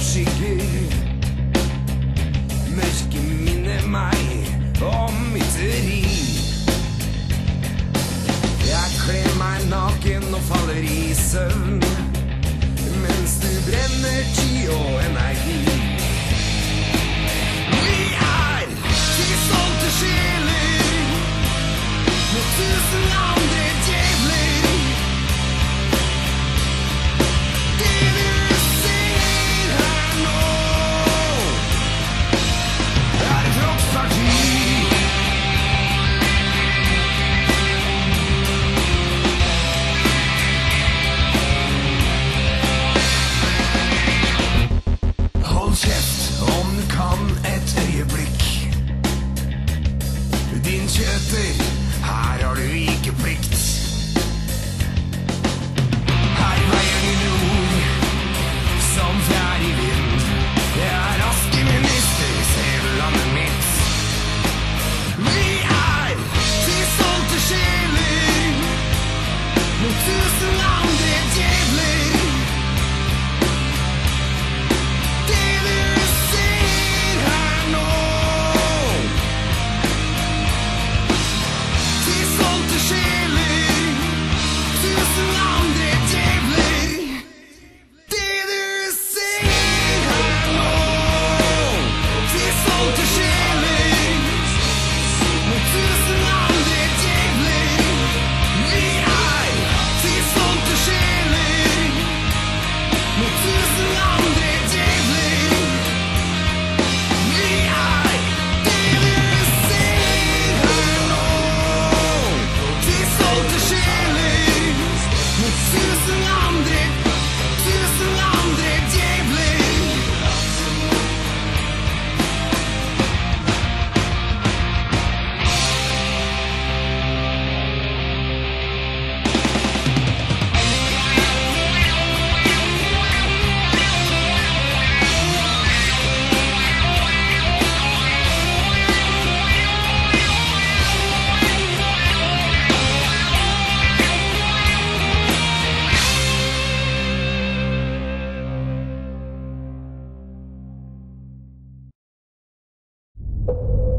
av skygger. Mørket minner meg om mytteri. Jeg kler meg naken og faller i søvn mens du brenner ti og en Manchete. you